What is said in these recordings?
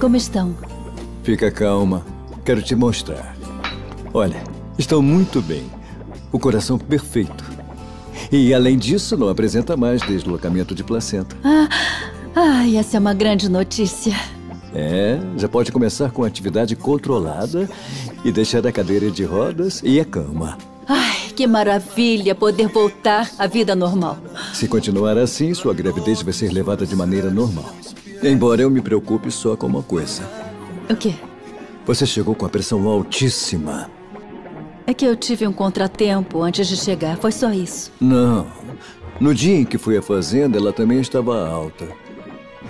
Como estão? Fica calma. Quero te mostrar. Olha, estão muito bem. O coração perfeito. E, além disso, não apresenta mais deslocamento de placenta. Ah, ai, essa é uma grande notícia. É, já pode começar com atividade controlada e deixar a cadeira de rodas e a cama. Ai, que maravilha poder voltar à vida normal. Se continuar assim, sua gravidez vai ser levada de maneira normal. Embora eu me preocupe só com uma coisa. O quê? Você chegou com a pressão altíssima. É que eu tive um contratempo antes de chegar, foi só isso. Não. No dia em que fui à fazenda, ela também estava alta.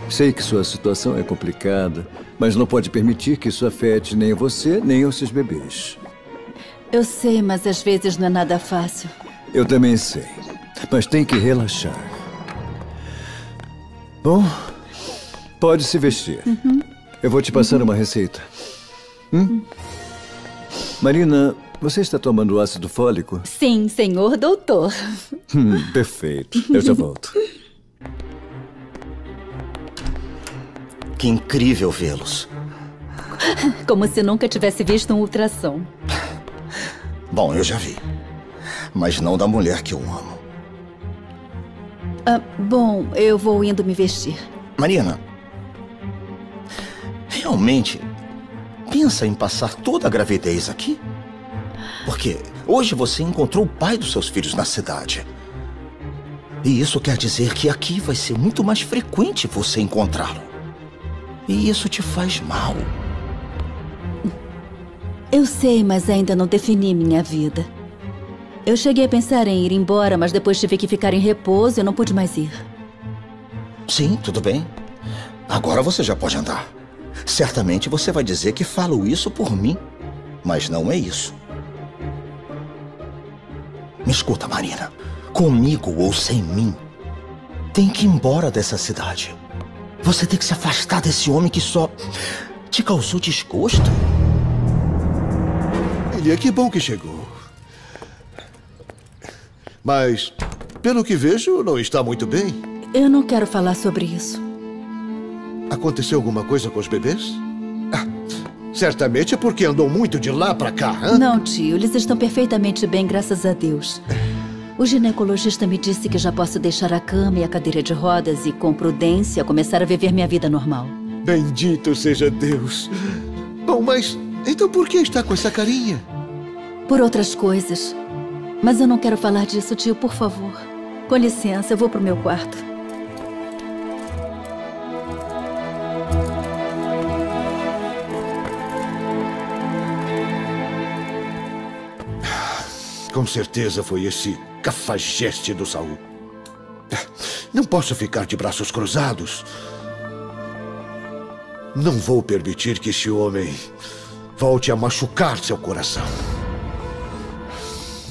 Sei que sua situação é complicada, mas não pode permitir que isso afete nem você, nem os seus bebês. Eu sei, mas às vezes não é nada fácil. Eu também sei. Mas tem que relaxar. Bom, pode se vestir. Uhum. Eu vou te passar uhum. uma receita. Hum? Marina, você está tomando ácido fólico? Sim, senhor doutor. Hum, perfeito. Eu já volto. Que incrível vê-los. Como se nunca tivesse visto um ultrassom. Bom, eu já vi. Mas não da mulher que eu amo. Ah, bom, eu vou indo me vestir. Marina, realmente pensa em passar toda a gravidez aqui? Porque hoje você encontrou o pai dos seus filhos na cidade. E isso quer dizer que aqui vai ser muito mais frequente você encontrá-lo. E isso te faz mal. Eu sei, mas ainda não defini minha vida. Eu cheguei a pensar em ir embora, mas depois tive que ficar em repouso e não pude mais ir. Sim, tudo bem. Agora você já pode andar. Certamente você vai dizer que falo isso por mim, mas não é isso. Me escuta, Marina. Comigo ou sem mim, tem que ir embora dessa cidade. Você tem que se afastar desse homem que só te causou desgosto. Ele é que bom que chegou. Mas, pelo que vejo, não está muito bem. Eu não quero falar sobre isso. Aconteceu alguma coisa com os bebês? Ah, certamente é porque andou muito de lá para cá, hein? Não, tio. Eles estão perfeitamente bem, graças a Deus. O ginecologista me disse que já posso deixar a cama e a cadeira de rodas e, com prudência, começar a viver minha vida normal. Bendito seja Deus. Bom, mas então por que está com essa carinha? Por outras coisas. Mas eu não quero falar disso, tio, por favor. Com licença, eu vou pro meu quarto. Com certeza foi esse cafajeste do Saul. Não posso ficar de braços cruzados. Não vou permitir que este homem volte a machucar seu coração.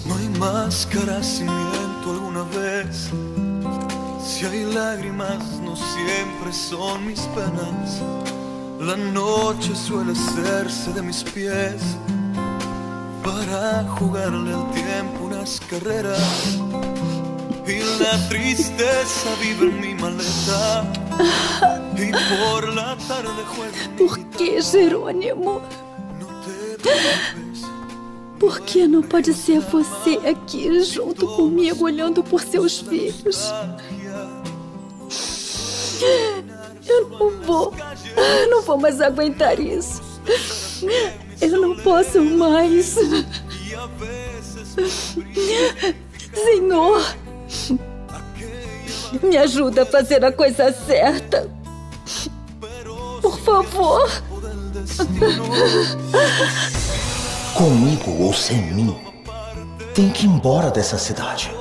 No hay más que agradecimiento alguna vez. Si hay lágrimas, no siempre son mis penas. La noche suele hacerse de mis pies para jugarle al tiempo unas carreras. Y la tristeza vive en mi maleta. Y por la tarde juega Por que, Jerônimo? Por que não pode ser você aqui junto comigo, olhando por seus filhos? Eu não vou. Não vou mais aguentar isso. Eu não posso mais. Senhor, me ajuda a fazer a coisa certa. Por favor. Comigo ou sem mim, tem que ir embora dessa cidade.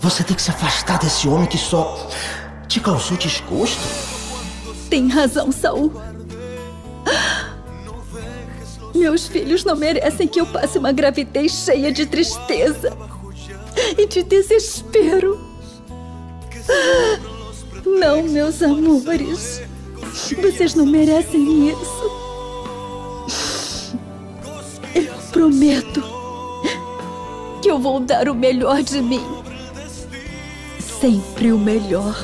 Você tem que se afastar desse homem que só te causou desgosto. Tem razão, Saul. Meus filhos não merecem que eu passe uma gravidez cheia de tristeza e de desespero. Não, meus amores. Vocês não merecem isso. Eu prometo que eu vou dar o melhor de mim. Sempre o melhor.